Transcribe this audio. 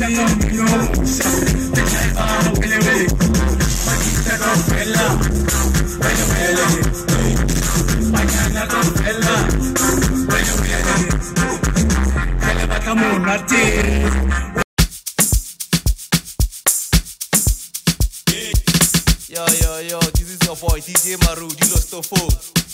No, no, no. Yo, yo, yo, this is your boy DJ Maru, Dilo Stofo.